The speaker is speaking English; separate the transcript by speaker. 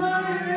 Speaker 1: my